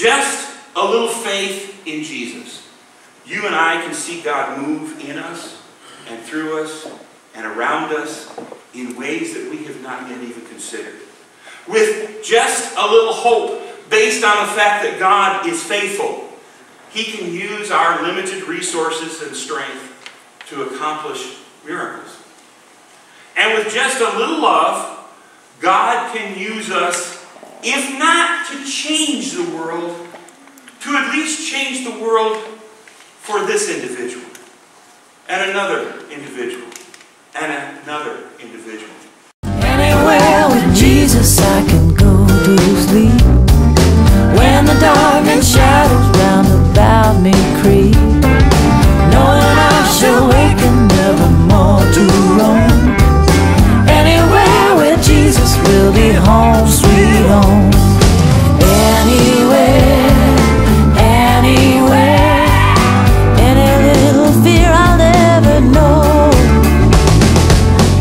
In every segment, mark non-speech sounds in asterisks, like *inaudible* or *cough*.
just a little faith in Jesus, you and I can see God move in us and through us and around us in ways that we have not yet even considered. With just a little hope based on the fact that God is faithful, He can use our limited resources and strength to accomplish miracles. And with just a little love, God can use us, if not to change the world, to at least change the world for this individual, and another individual, and another individual. Anywhere with Jesus I can go to sleep When the dark and shadows round about me creep Knowing I shall wake and never more to roam Anywhere with Jesus will be home, Anywhere, anywhere Any little fear I'll know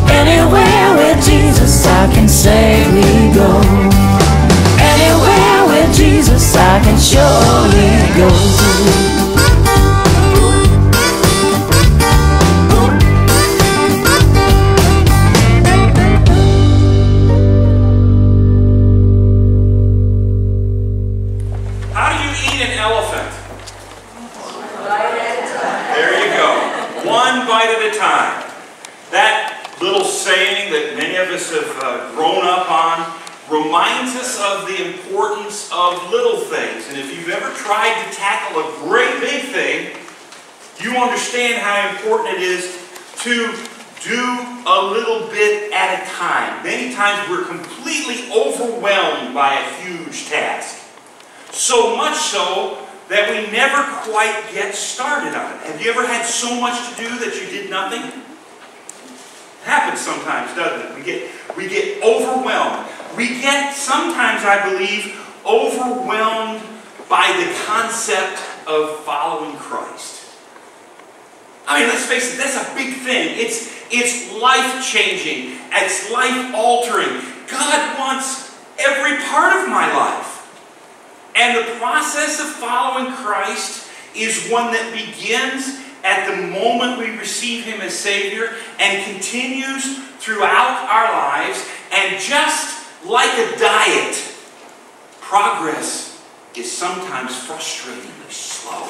Anywhere with Jesus I can safely go. Anywhere with Jesus I can surely go. A huge task. So much so that we never quite get started on it. Have you ever had so much to do that you did nothing? It happens sometimes, doesn't it? We get, we get overwhelmed. We get, sometimes I believe, overwhelmed by the concept of following Christ. I mean, let's face it, that's a big thing. It's, it's life-changing. It's life-altering. God wants part of my life. And the process of following Christ is one that begins at the moment we receive Him as Savior and continues throughout our lives. And just like a diet, progress is sometimes frustratingly slow.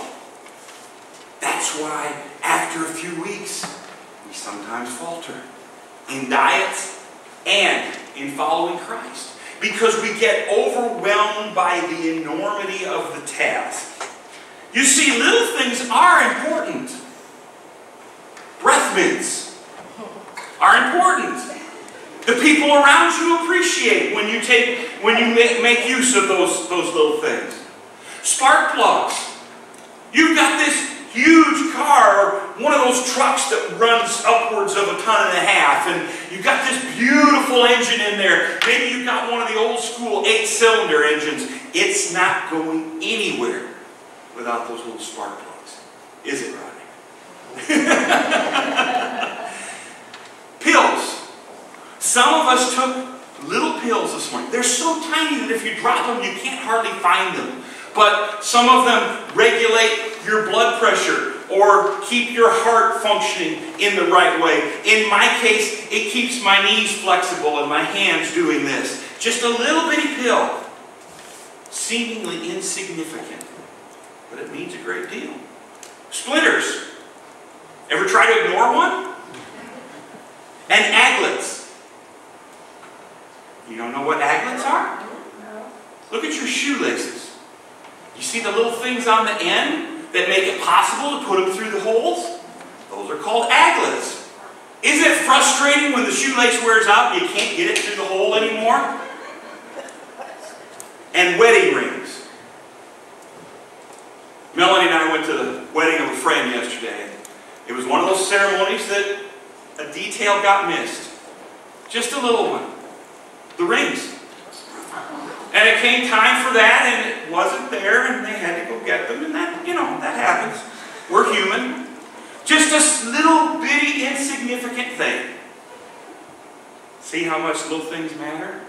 That's why after a few weeks, we sometimes falter in diets and in following Christ because we get overwhelmed by the enormity of the task. You see, little things are important. Breath mints are important. The people around you appreciate when you take when you make, use of those, those little things. Spark plugs. You've got this huge car, one of those trucks that runs upwards of a ton and a and you've got this beautiful engine in there. Maybe you've got one of the old school eight-cylinder engines. It's not going anywhere without those little spark plugs. Is it, Rodney? *laughs* pills. Some of us took little pills this morning. They're so tiny that if you drop them, you can't hardly find them. But some of them regulate your blood pressure or keep your heart functioning in the right way. In my case, it keeps my knees flexible and my hands doing this. Just a little bitty pill. Seemingly insignificant, but it means a great deal. Splinters. Ever try to ignore one? And aglets. You don't know what aglets are? Look at your shoelaces. You see the little things on the end that make it possible to put them through the holes? Those are called aglets. Isn't it frustrating when the shoelace wears out and you can't get it through the hole anymore? And wedding rings. Melanie and I went to the wedding of a friend yesterday. It was one of those ceremonies that a detail got missed. Just a little one. The rings. And it came time for that, and wasn't there, and they had to go get them, and that, you know, that happens. We're human. Just a little bitty insignificant thing. See how much little things matter?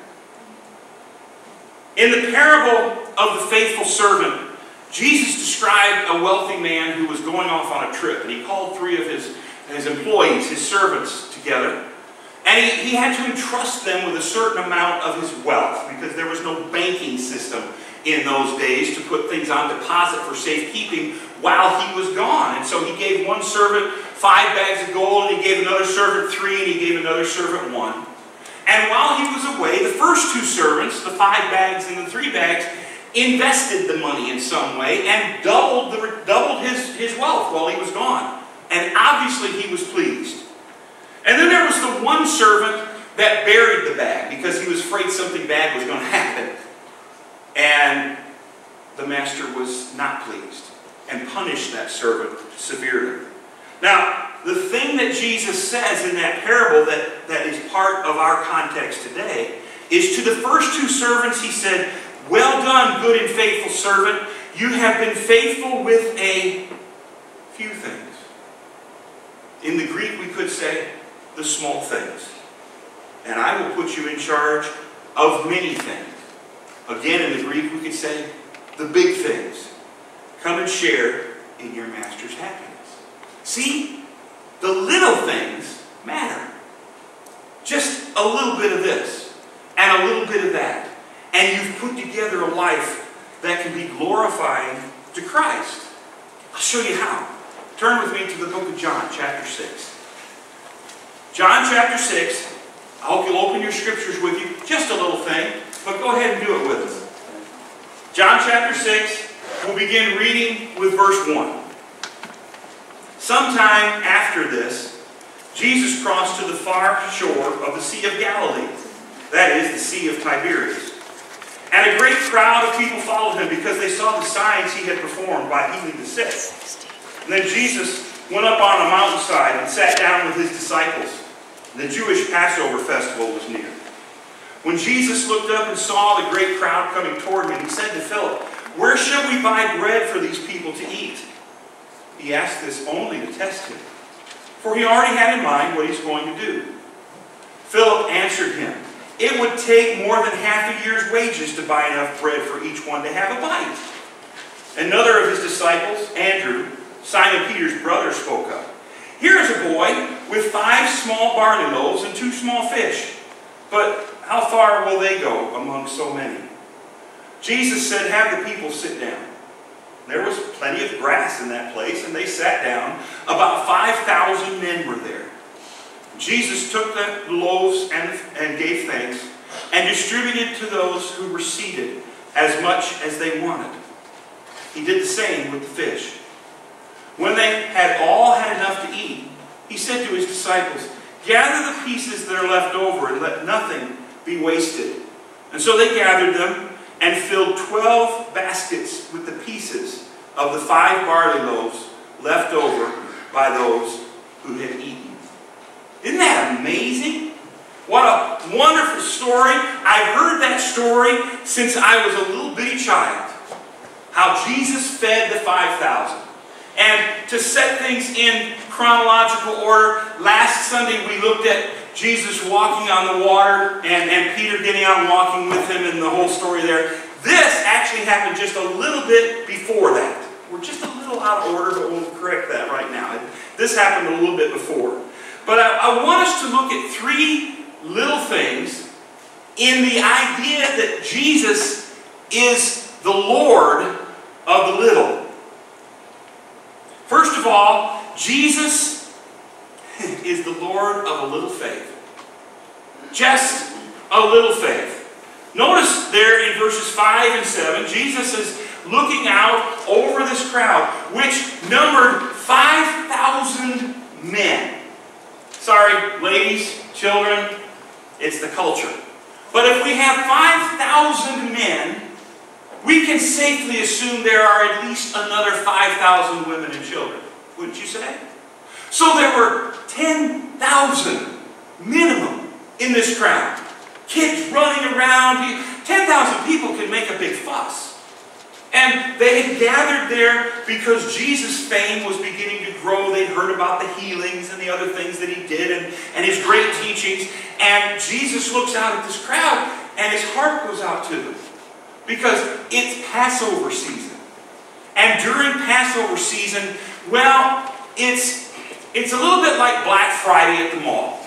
In the parable of the faithful servant, Jesus described a wealthy man who was going off on a trip, and he called three of his, his employees, his servants, together. And he, he had to entrust them with a certain amount of his wealth because there was no banking system in those days to put things on deposit for safekeeping while he was gone. And so he gave one servant five bags of gold, and he gave another servant three, and he gave another servant one. And while he was away, the first two servants, the five bags and the three bags, invested the money in some way and doubled, the, doubled his, his wealth while he was gone. And obviously he was pleased. And then there was the one servant that buried the bag because he was afraid something bad was going *laughs* to happen. And the master was not pleased and punished that servant severely. Now, the thing that Jesus says in that parable that, that is part of our context today is to the first two servants, he said, Well done, good and faithful servant. You have been faithful with a few things. In the Greek, we could say, the small things. And I will put you in charge of many things. Again, in the Greek, we could say, the big things. Come and share in your master's happiness. See, the little things matter. Just a little bit of this and a little bit of that. And you've put together a life that can be glorifying to Christ. I'll show you how. Turn with me to the book of John, chapter 6. John chapter 6. I hope you'll open your scriptures with you. Just a little thing, but go ahead and do it with us. John chapter 6, we'll begin reading with verse 1. Sometime after this, Jesus crossed to the far shore of the Sea of Galilee, that is, the Sea of Tiberias. And a great crowd of people followed him because they saw the signs he had performed by healing the sick. And then Jesus went up on a mountainside and sat down with his disciples. The Jewish Passover festival was near. When Jesus looked up and saw the great crowd coming toward him, he said to Philip, Where shall we buy bread for these people to eat? He asked this only to test him, for he already had in mind what he's going to do. Philip answered him, It would take more than half a year's wages to buy enough bread for each one to have a bite. Another of his disciples, Andrew, Simon Peter's brother, spoke up. Here is a boy with five small barley loaves and two small fish. But how far will they go among so many? Jesus said, Have the people sit down. There was plenty of grass in that place, and they sat down. About 5,000 men were there. Jesus took the loaves and, and gave thanks and distributed to those who were seated as much as they wanted. He did the same with the fish. When they had all had enough to eat, he said to his disciples, Gather the pieces that are left over and let nothing be wasted. And so they gathered them and filled twelve baskets with the pieces of the five barley loaves left over by those who had eaten. Isn't that amazing? What a wonderful story. I've heard that story since I was a little bitty child. How Jesus fed the 5,000. And to set things in chronological order, last Sunday we looked at Jesus walking on the water and, and Peter getting and walking with him and the whole story there. This actually happened just a little bit before that. We're just a little out of order, but we'll correct that right now. This happened a little bit before. But I, I want us to look at three little things in the idea that Jesus is the Lord of the little. First of all, Jesus is the Lord of a little faith. Just a little faith. Notice there in verses 5 and 7, Jesus is looking out over this crowd, which numbered 5,000 men. Sorry, ladies, children, it's the culture. But if we have 5,000 men, we can safely assume there are at least another 5,000 women and children. Wouldn't you say? So there were 10,000 minimum in this crowd. Kids running around. 10,000 people can make a big fuss. And they had gathered there because Jesus' fame was beginning to grow. They'd heard about the healings and the other things that he did and, and his great teachings. And Jesus looks out at this crowd and his heart goes out to them. Because it's Passover season. And during Passover season, well, it's, it's a little bit like Black Friday at the mall.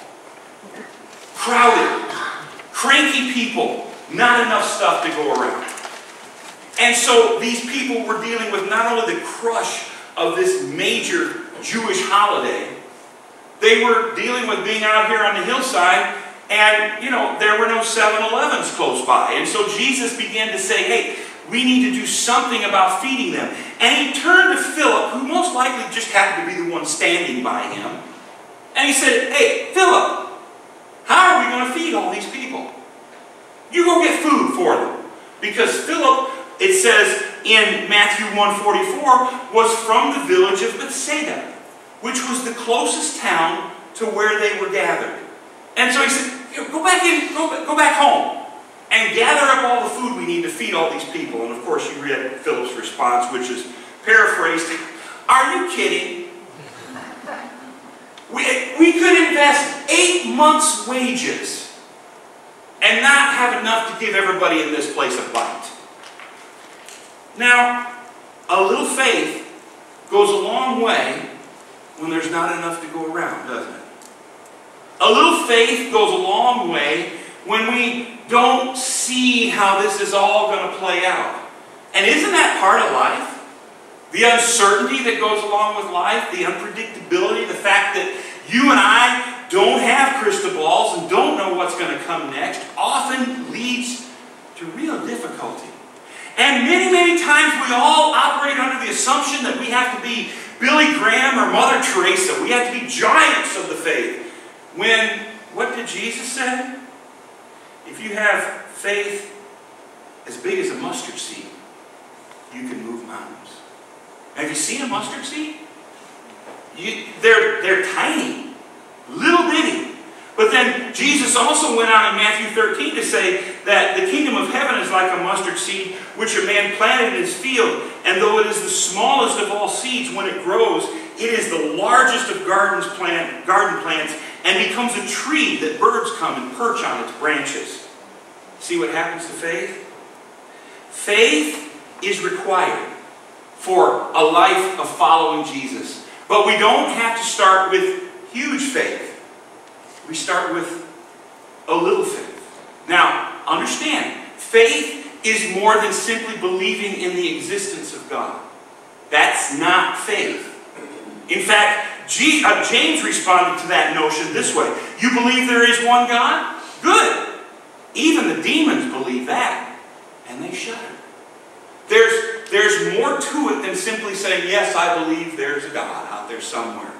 Crowded, cranky people, not enough stuff to go around. And so these people were dealing with not only the crush of this major Jewish holiday, they were dealing with being out here on the hillside and, you know, there were no 7-Elevens close by. And so Jesus began to say, hey, we need to do something about feeding them. And he turned to Philip, who most likely just happened to be the one standing by him. And he said, hey, Philip, how are we going to feed all these people? You go get food for them. Because Philip, it says in Matthew 1.44, was from the village of Bethsaida, which was the closest town to where they were gathered. And so he said, go back in, go, go back home and gather up all the food we need to feed all these people. And of course you read Philip's response, which is paraphrased, are you kidding? We, we could invest eight months' wages and not have enough to give everybody in this place a bite. Now, a little faith goes a long way when there's not enough to go around, doesn't it? A little faith goes a long way when we don't see how this is all going to play out. And isn't that part of life? The uncertainty that goes along with life, the unpredictability, the fact that you and I don't have crystal balls and don't know what's going to come next often leads to real difficulty. And many, many times we all operate under the assumption that we have to be Billy Graham or Mother Teresa. We have to be giants of the faith. When, what did Jesus say? If you have faith as big as a mustard seed, you can move mountains. Have you seen a mustard seed? You, they're, they're tiny, little bitty. But then Jesus also went on in Matthew 13 to say that the kingdom of heaven is like a mustard seed which a man planted in his field. And though it is the smallest of all seeds, when it grows, it is the largest of gardens plant, garden plants and becomes a tree that birds come and perch on its branches. See what happens to faith? Faith is required for a life of following Jesus. But we don't have to start with huge faith. We start with a little faith. Now, understand, faith is more than simply believing in the existence of God. That's not faith. In fact, Uh, James responded to that notion this way. You believe there is one God? Good. Even the demons believe that. And they shudder. There's, there's more to it than simply saying, yes, I believe there's a God out there somewhere.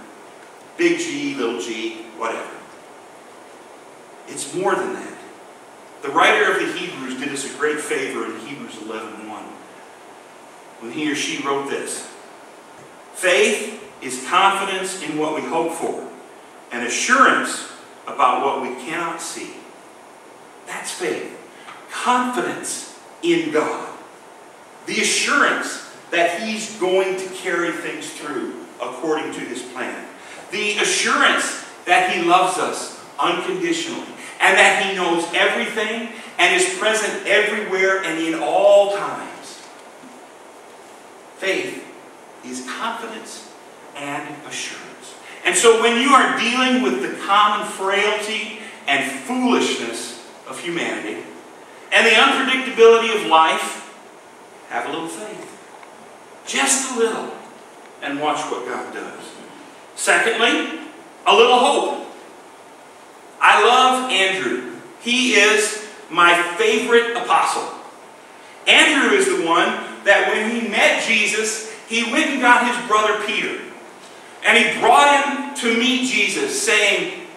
Big G, little g, whatever. It's more than that. The writer of the Hebrews did us a great favor in Hebrews 11.1 when he or she wrote this. Faith is confidence in what we hope for and assurance about what we cannot see. That's faith. Confidence in God. The assurance that He's going to carry things through according to His plan. The assurance that He loves us unconditionally and that He knows everything and is present everywhere and in all times. Faith is confidence and assurance. And so when you are dealing with the common frailty and foolishness of humanity and the unpredictability of life, have a little faith. Just a little. And watch what God does. Secondly, a little hope. I love Andrew. He is my favorite apostle. Andrew is the one that when he met Jesus, he went and got his brother Peter. And he brought him to meet Jesus, saying,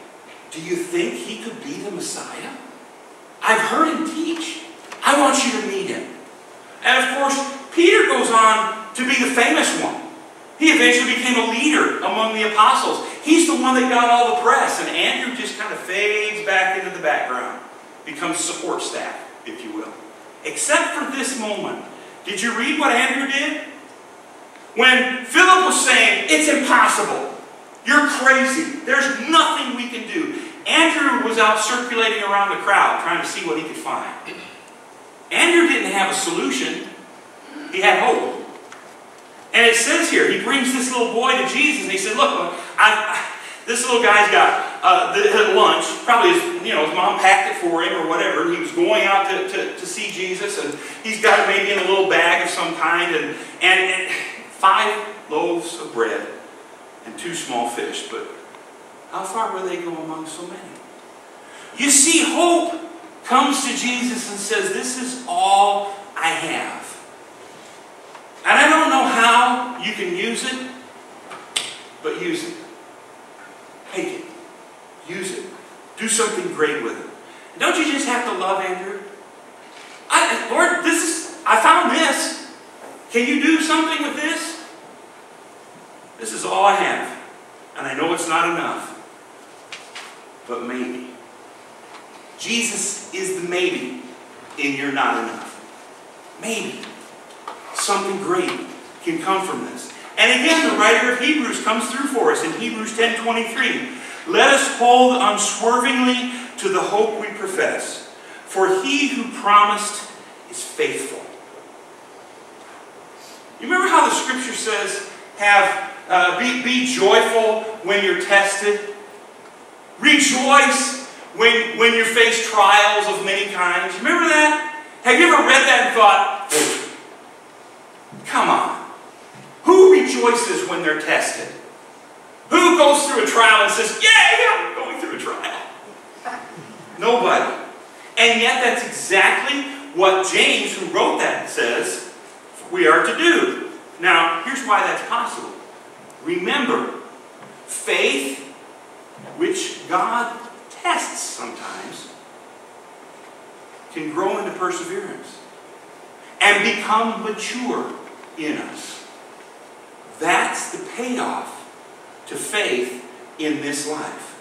Do you think he could be the Messiah? I've heard him teach. I want you to meet him. And of course, Peter goes on to be the famous one. He eventually became a leader among the apostles. He's the one that got all the press, and Andrew just kind of fades back into the background, becomes support staff, if you will. Except for this moment. Did you read what Andrew did? When Philip was saying, it's impossible. You're crazy. There's nothing we can do. Andrew was out circulating around the crowd trying to see what he could find. Andrew didn't have a solution. He had hope. And it says here, he brings this little boy to Jesus and he said, look, I, this little guy's got uh, the, lunch. Probably his, you know, his mom packed it for him or whatever. He was going out to, to, to see Jesus and he's got it maybe in a little bag of some kind and, and, and five loaves of bread and two small fish. But how far will they go among so many? You see, hope comes to Jesus and says, This is all I have. And I don't know how you can use it, but use it. Take it. Use it. Do something great with it. And don't you just have to love Andrew? I, Lord, this is, I found this. Can you do something with this? This is all I have. And I know it's not enough. But maybe. Jesus is the maybe in your not enough. Maybe. Something great can come from this. And again, the writer of Hebrews comes through for us in Hebrews 10.23. Let us hold unswervingly to the hope we profess. For he who promised is faithful. You remember how the scripture says, have uh, be, be joyful when you're tested? Rejoice when, when you face trials of many kinds. Remember that? Have you ever read that and thought, come on. Who rejoices when they're tested? Who goes through a trial and says, yeah, I'm going through a trial? Nobody. And yet that's exactly what James, who wrote that, says we are to do. Now, here's why that's possible. Remember, faith, which God tests sometimes, can grow into perseverance and become mature in us. That's the payoff to faith in this life.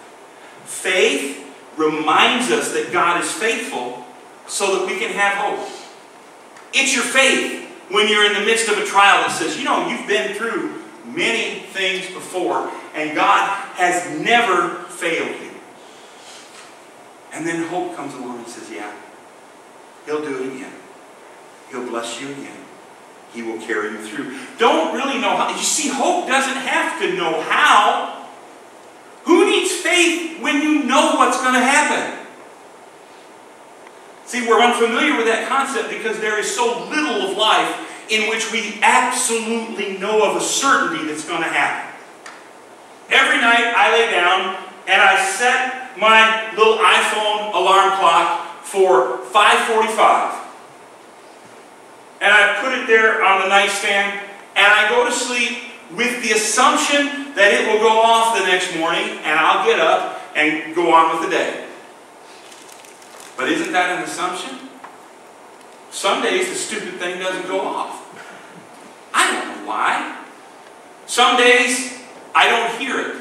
Faith reminds us that God is faithful so that we can have hope. It's your faith when you're in the midst of a trial that says, you know, you've been through many things before and God has never failed you. And then hope comes along and says, yeah, he'll do it again. He'll bless you again. He will carry you through. Don't really know how. You see, hope doesn't have to know how. Who needs faith when you know what's going to happen? See, we're unfamiliar with that concept because there is so little of life in which we absolutely know of a certainty that's going to happen. Every night I lay down and I set my little iPhone alarm clock for 545 and I put it there on the nightstand, and I go to sleep with the assumption that it will go off the next morning, and I'll get up and go on with the day. But isn't that an assumption? Some days the stupid thing doesn't go off. I don't know why. Some days I don't hear it,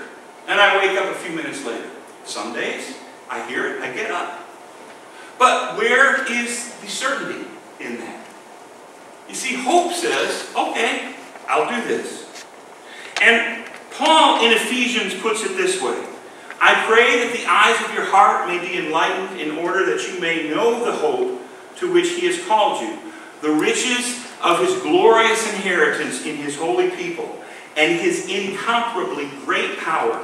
and I wake up a few minutes later. Some days I hear it, I get up. But where is the certainty in that? You see, hope says, okay, I'll do this. And Paul in Ephesians puts it this way. I pray that the eyes of your heart may be enlightened in order that you may know the hope to which he has called you, the riches of his glorious inheritance in his holy people, and his incomparably great power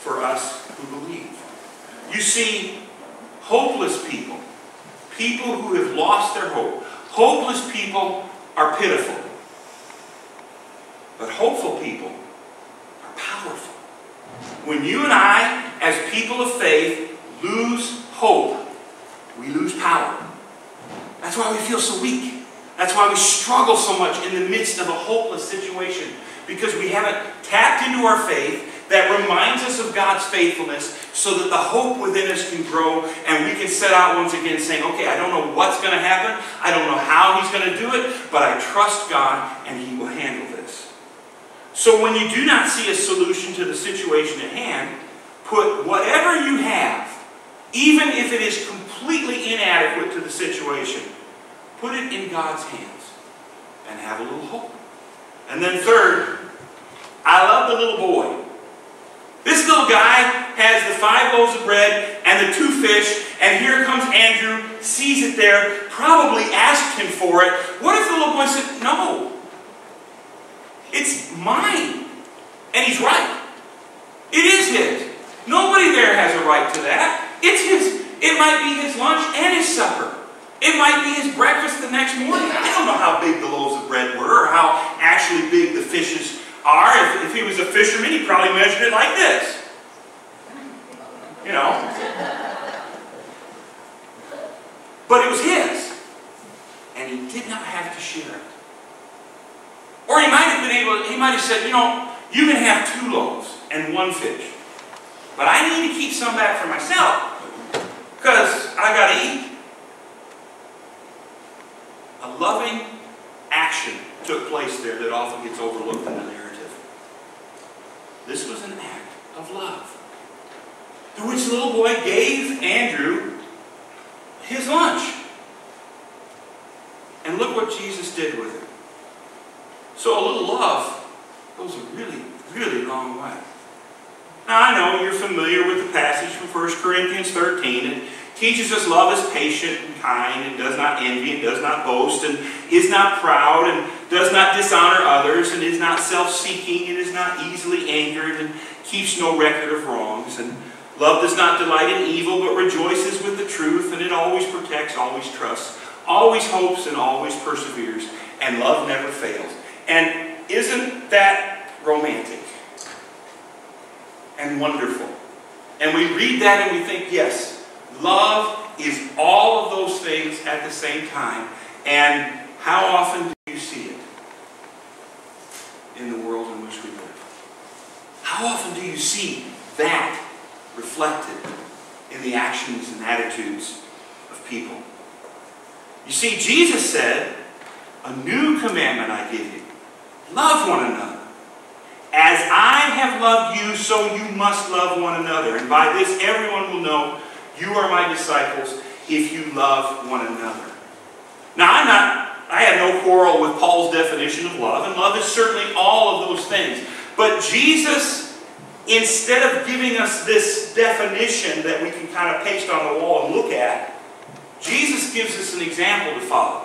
for us who believe. You see, hopeless people, people who have lost their hope, hopeless people are pitiful. But hopeful people. When you and I, as people of faith, lose hope, we lose power. That's why we feel so weak. That's why we struggle so much in the midst of a hopeless situation. Because we haven't tapped into our faith that reminds us of God's faithfulness so that the hope within us can grow and we can set out once again saying, okay, I don't know what's going to happen. I don't know how he's going to do it, but I trust God and he will handle this. So when you do not see a solution to the situation at hand, put whatever you have, even if it is completely inadequate to the situation, put it in God's hands and have a little hope. And then third, I love the little boy this little guy has the five loaves of bread and the two fish, and here comes Andrew, sees it there, probably asked him for it. What if the little boy said, No, it's mine? And he's right. It is his. Nobody there has a right to that. It's his. It might be his lunch and his supper. It might be his breakfast the next morning. I don't know how big the loaves of bread were or how actually big the fishes are. If, if he was a fisherman, he probably measured it like this. You know. But it was his. And he did not have to share it. Or he might have been able, he might have said, you know, you can have two loaves and one fish. But I need to keep some back for myself. Because I got to eat. A loving action took place there that often gets overlooked in the narrative. This was an act of love. Through which the little boy gave Andrew his lunch. And look what Jesus did with it. So a little love goes a really, really long way. Now I know you're familiar with the passage from 1 Corinthians 13. It teaches us love is patient and kind and does not envy and does not boast and is not proud and does not dishonor others and is not self-seeking and is not easily angered and keeps no record of wrongs. And love does not delight in evil but rejoices with the truth and it always protects, always trusts, always hopes and always perseveres. And love never fails. And isn't that romantic? And wonderful. And we read that and we think, yes, love is all of those things at the same time. And how often do you see it in the world in which we live? How often do you see that reflected in the actions and attitudes of people? You see, Jesus said, A new commandment I give you love one another. As I have loved you, so you must love one another. And by this, everyone will know you are my disciples if you love one another. Now, I'm not, I have no quarrel with Paul's definition of love, and love is certainly all of those things. But Jesus, instead of giving us this definition that we can kind of paste on the wall and look at, Jesus gives us an example to follow.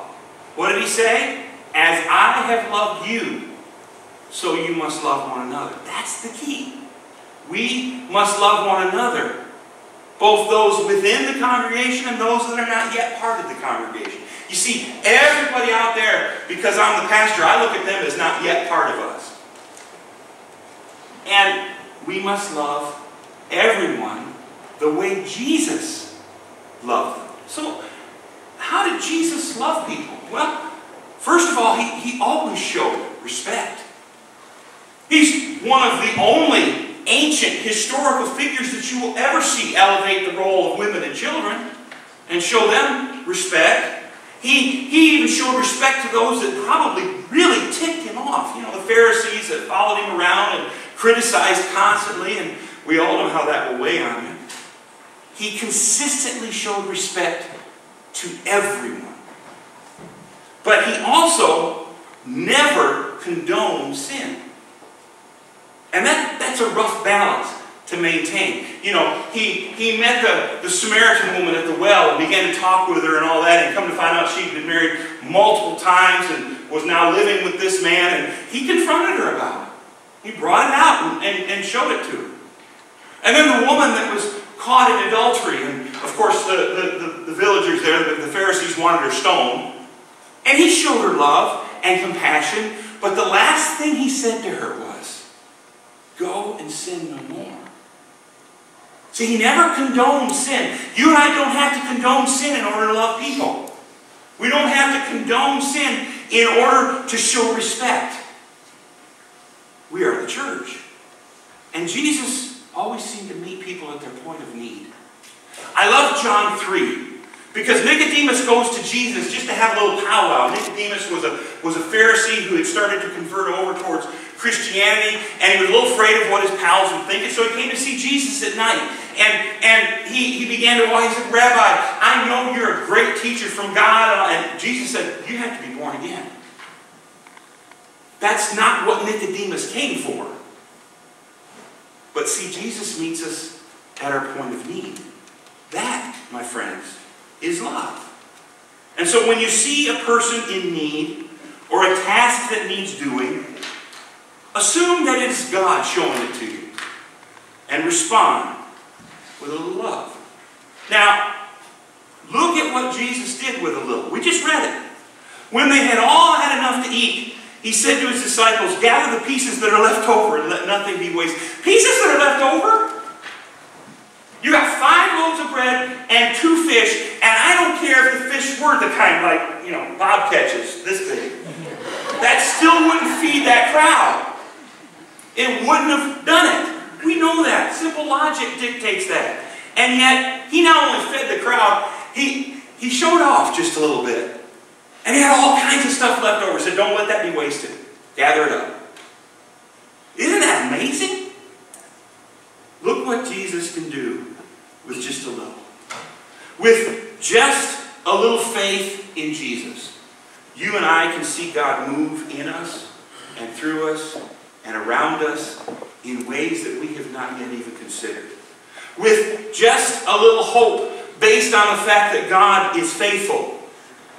What did he say? As I have loved you, so you must love one another. That's the key. We must love one another. Both those within the congregation and those that are not yet part of the congregation. You see, everybody out there, because I'm the pastor, I look at them as not yet part of us. And we must love everyone the way Jesus loved them. So, how did Jesus love people? Well, first of all, he, he always showed respect. He's one of the only ancient historical figures that you will ever see elevate the role of women and children and show them respect. He, he even showed respect to those that probably really ticked him off. You know, the Pharisees that followed him around and criticized constantly, and we all know how that will weigh on him. He consistently showed respect to everyone. But he also never condoned sin. And that, that's a rough balance to maintain. You know, he, he met the, the Samaritan woman at the well and began to talk with her and all that, and come to find out she'd been married multiple times and was now living with this man, and he confronted her about it. He brought it out and, and, and showed it to her. And then the woman that was caught in adultery, and of course the, the, the, the villagers there, the, the Pharisees wanted her stoned, and he showed her love and compassion, but the last thing he said to her was, Go and sin no more. See, he never condoned sin. You and I don't have to condone sin in order to love people. We don't have to condone sin in order to show respect. We are the church. And Jesus always seemed to meet people at their point of need. I love John 3 because Nicodemus goes to Jesus just to have a little powwow. Nicodemus was a, was a Pharisee who had started to convert over towards Christianity, and he was a little afraid of what his pals would think, and so he came to see Jesus at night. And, and he, he began to walk. He said, Rabbi, I know you're a great teacher from God. And Jesus said, You have to be born again. That's not what Nicodemus came for. But see, Jesus meets us at our point of need. That, my friends, is love. And so when you see a person in need or a task that needs doing, assume that it's God showing it to you and respond with a little love. Now, look at what Jesus did with a little. We just read it. When they had all had enough to eat, he said to his disciples, Gather the pieces that are left over and let nothing be wasted. Pieces that are left over? You got five loaves of bread and two fish, and I don't care if the fish were the kind like, you know, Bob catches, this big. That still wouldn't feed that crowd. It wouldn't have done it. We know that. Simple logic dictates that. And yet, he not only fed the crowd, he, he showed off just a little bit. And he had all kinds of stuff left over. Said, don't let that be wasted. Gather it up. Isn't that amazing? Look what Jesus can do with just a little. With just a little faith in Jesus, you and I can see God move in us and through us and around us in ways that we have not yet even considered. With just a little hope based on the fact that God is faithful,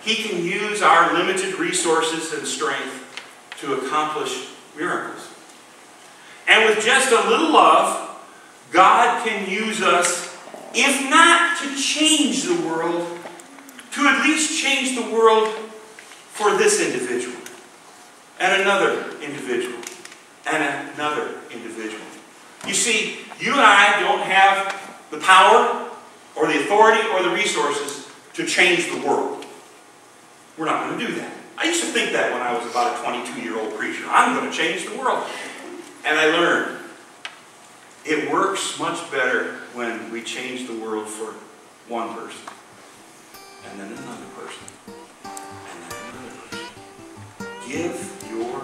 He can use our limited resources and strength to accomplish miracles. And with just a little love, God can use us, if not to change the world, to at least change the world for this individual, and another individual, and another individual. You see, you and I don't have the power, or the authority, or the resources to change the world. We're not going to do that. I used to think that when I was about a 22-year-old preacher. I'm going to change the world. And I learned it works much better when we change the world for one person, and then another person, and then another person. Give your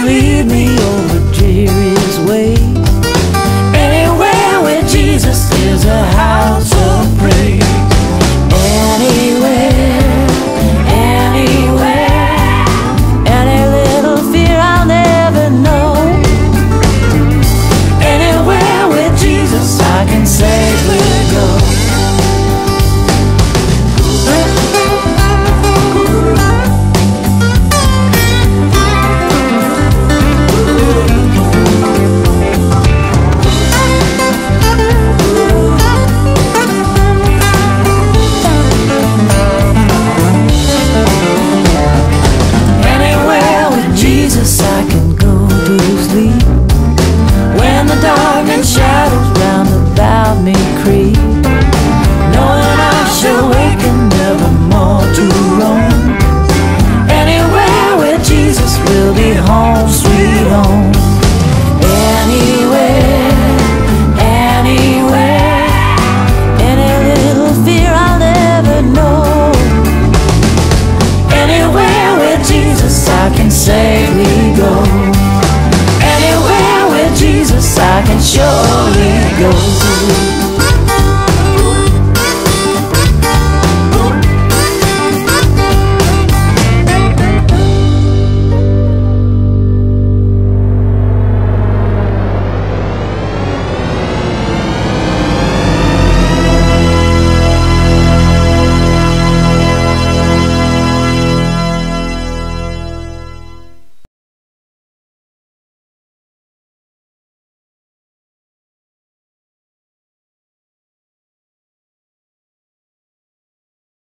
lead me